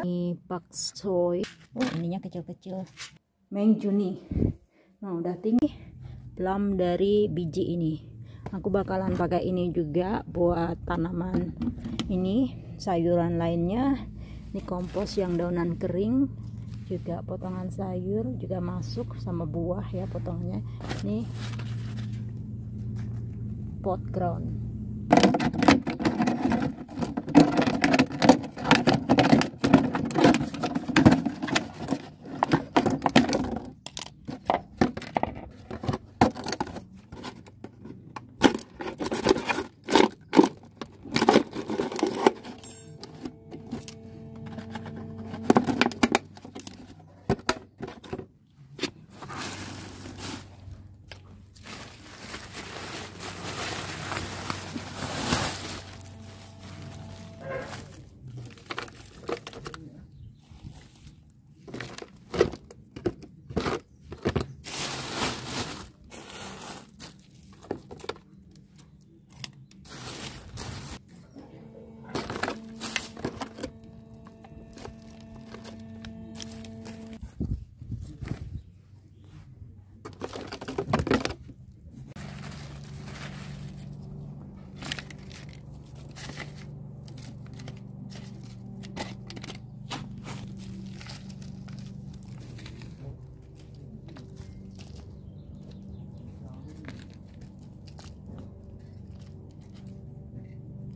ini pakcoy oh ininya kecil-kecil. Mengjuni nah udah tinggi. Plum dari biji ini. Aku bakalan pakai ini juga buat tanaman ini. Sayuran lainnya. Ini kompos yang daunan kering. Juga potongan sayur juga masuk sama buah ya potongannya ini pot ground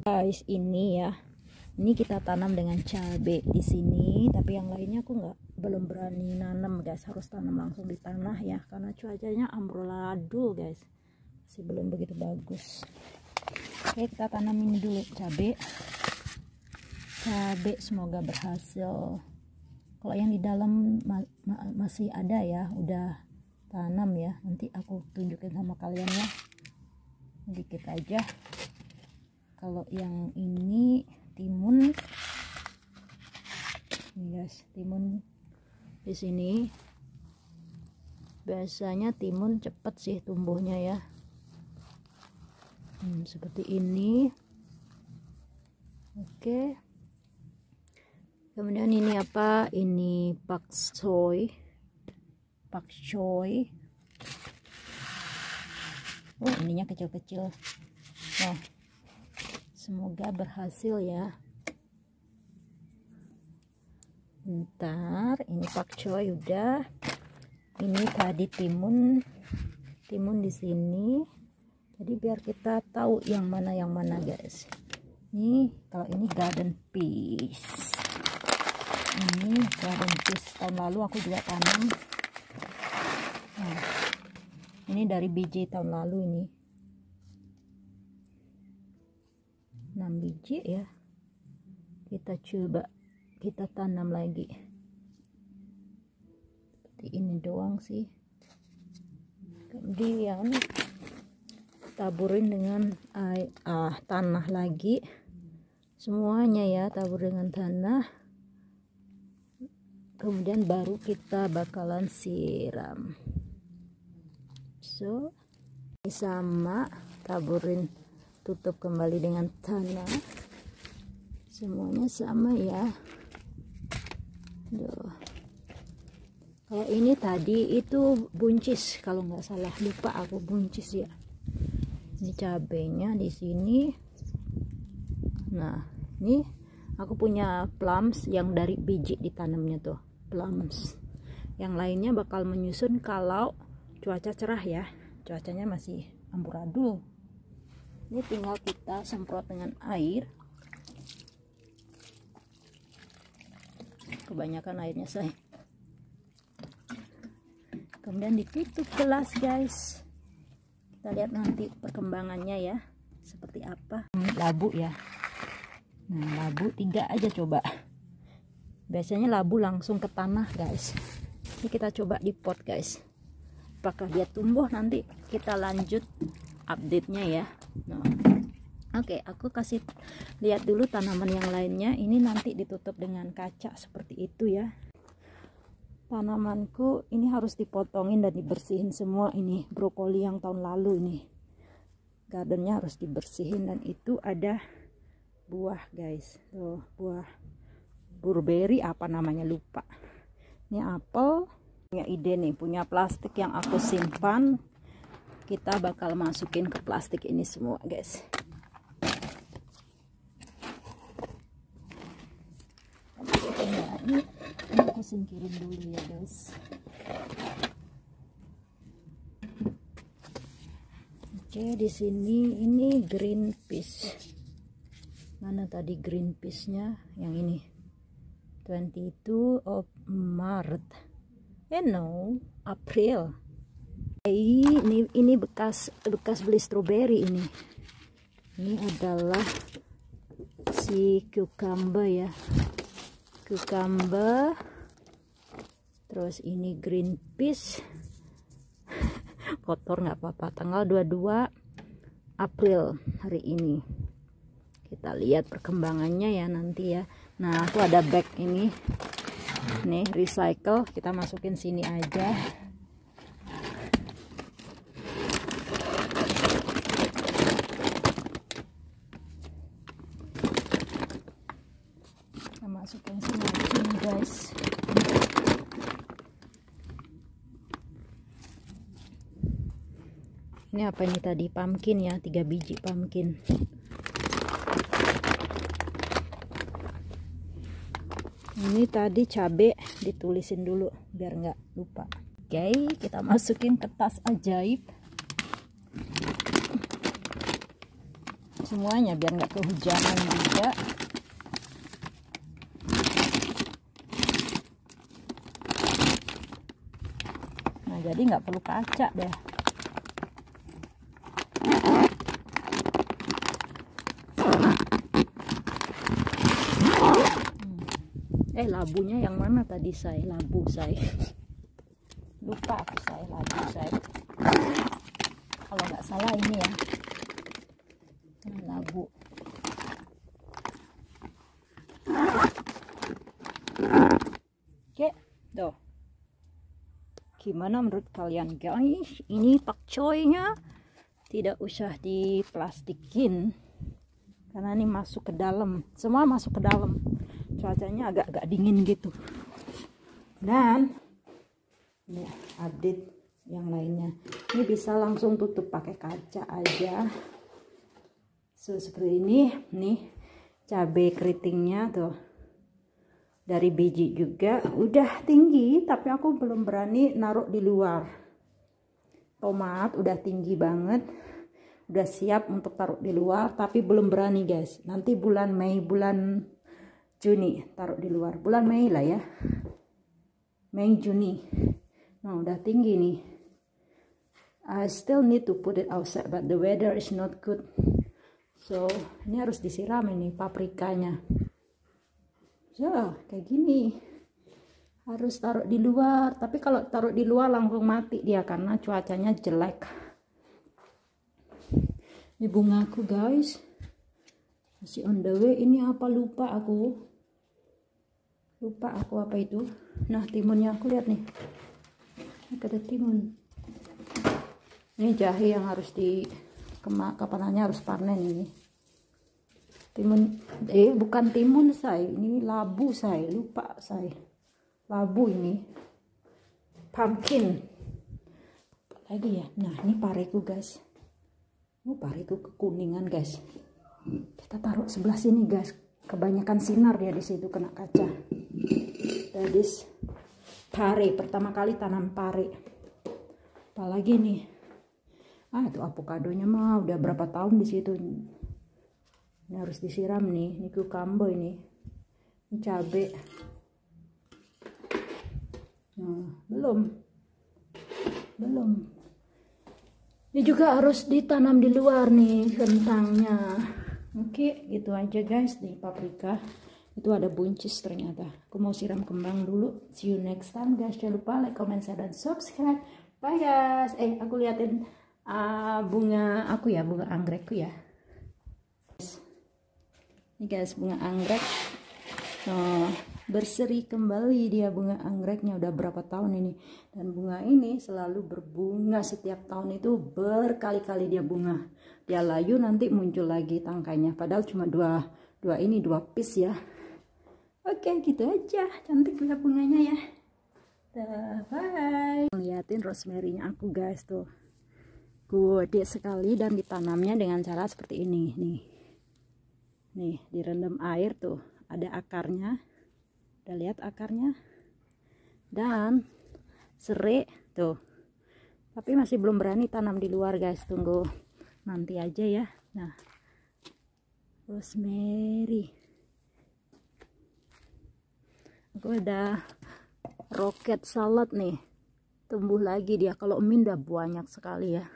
guys ini ya. Ini kita tanam dengan cabai di sini tapi yang lainnya aku nggak belum berani nanam guys. Harus tanam langsung di tanah ya karena cuacanya amburadul guys. Masih belum begitu bagus. Oke kita tanam ini dulu cabai cabai semoga berhasil. Kalau yang di dalam ma ma masih ada ya udah tanam ya. Nanti aku tunjukin sama kalian ya. Dikit aja kalau yang ini timun. Ini guys timun. Di sini biasanya timun cepet sih tumbuhnya ya. Hmm, seperti ini. Oke. Kemudian ini apa? Ini pakcoy pakcoy oh ininya kecil-kecil. Nah semoga berhasil ya. Ntar ini pakcoy udah. Ini tadi timun timun di sini. Jadi biar kita tahu yang mana yang mana guys. Ini kalau ini garden peas ini garden peas tahun lalu aku juga tanam. Nah, ini dari biji tahun lalu ini 6 biji ya. Kita coba kita tanam lagi. Seperti ini doang sih. Kemudian taburin dengan air, ah, tanah lagi. Semuanya ya tabur dengan tanah. Kemudian baru kita bakalan siram. So sama taburin tutup kembali dengan tanah semuanya sama ya. Duh. kalau ini tadi itu buncis kalau nggak salah. Lupa aku buncis ya. Ini cabenya di sini. Nah ini aku punya plums yang dari biji ditanamnya tuh. Plums. Yang lainnya bakal menyusun kalau cuaca cerah ya. Cuacanya masih amburadul ini tinggal kita semprot dengan air. Kebanyakan airnya saya kemudian ditutup gelas guys. Kita lihat nanti perkembangannya ya seperti apa. Labu ya. Nah labu tiga aja coba. Biasanya labu langsung ke tanah guys. Ini kita coba di pot guys. Apakah dia tumbuh nanti? Kita lanjut update nya ya nah. Oke okay, aku kasih lihat dulu tanaman yang lainnya. Ini nanti ditutup dengan kaca seperti itu ya. Tanamanku ini harus dipotongin dan dibersihin semua ini. Brokoli yang tahun lalu ini. Gardennya harus dibersihin dan itu ada buah guys. Tuh buah burberry apa namanya lupa. Ini apel. Punya ide nih punya plastik yang aku simpan kita bakal masukin ke plastik ini semua guys. Singkirin dulu ya guys. Oke di sini ini green peas mana tadi green peas nya yang ini. 22 of Maret eh no April ini ini bekas bekas beli stroberi ini. Ini adalah si cucumber ya. Cucumber. Terus ini green peas. Kotor nggak apa-apa. Tanggal 22 April hari ini. Kita lihat perkembangannya ya nanti ya. Nah aku ada bag ini. Nih recycle. Kita masukin sini aja kita masukin sini sini guys ini apa ini tadi? Pumpkin ya tiga biji pumpkin. Ini tadi cabe ditulisin dulu biar nggak lupa. Oke kita masukin ke tas ajaib. Semuanya biar nggak kehujanan juga. Nah jadi nggak perlu kaca deh eh labunya yang mana tadi saya labu saya lupa saya labu saya kalau nggak salah ini ya. Labu. Oke tuh. Gimana menurut kalian guys? Ini pakcoynya tidak usah diplastikin. Karena ini masuk ke dalam. Semua masuk ke dalam cuacanya agak-agak dingin gitu. Dan ini update yang lainnya. Ini bisa langsung tutup pakai kaca aja. So seperti ini nih cabai keritingnya tuh. Dari biji juga udah tinggi tapi aku belum berani naruh di luar. Tomat udah tinggi banget. Udah siap untuk taruh di luar tapi belum berani guys. Nanti bulan Mei bulan Juni taruh di luar. Bulan Mei lah ya. Mei Juni. Nah udah tinggi nih. I still need to put it outside but the weather is not good. So ini harus disiram ini paprikanya. So kayak gini. Harus taruh di luar. Tapi kalau taruh di luar langsung mati dia karena cuacanya jelek. Ini bungaku guys. Masih on the way. Ini apa? Lupa aku lupa aku apa itu. Nah timunnya aku lihat nih. Ada timun. Ini jahe yang harus di kapanannya harus panen ini. Timun eh bukan timun saya ini labu saya lupa saya labu ini. Pumpkin. Apa lagi ya? Nah ini pareku guys. Oh pariku kekuningan guys. Kita taruh sebelah sini guys. Kebanyakan sinar ya di situ kena kaca gadis pare pertama kali tanam pare. Apalagi nih? Ah itu avokadonya mah udah berapa tahun di situ. Ini harus disiram nih ini cucumber ini. Ini cabe. Nah, belum. Belum. Ini juga harus ditanam di luar nih kentangnya. Oke gitu aja guys di paprika itu ada buncis ternyata. Aku mau siram kembang dulu. See you next time guys. Jangan lupa like comment share dan subscribe. Bye guys. Eh aku liatin uh, bunga aku ya bunga anggrekku ya. Ini guys bunga anggrek. Uh, berseri kembali dia bunga anggreknya. Udah berapa tahun ini. Dan bunga ini selalu berbunga. Setiap tahun itu berkali-kali dia bunga. Dia layu nanti muncul lagi tangkainya. Padahal cuma dua dua ini dua piece ya oke gitu aja. Cantik ya bunganya ya. Dah, bye. Liatin rosemary-nya aku guys tuh. Gede sekali dan ditanamnya dengan cara seperti ini. Nih. Nih direndam air tuh. Ada akarnya. Udah lihat akarnya? Dan serik tuh. Tapi masih belum berani tanam di luar guys. Tunggu nanti aja ya. Nah rosemary aku ada roket salad nih. Tumbuh lagi dia. Kalau min udah banyak sekali ya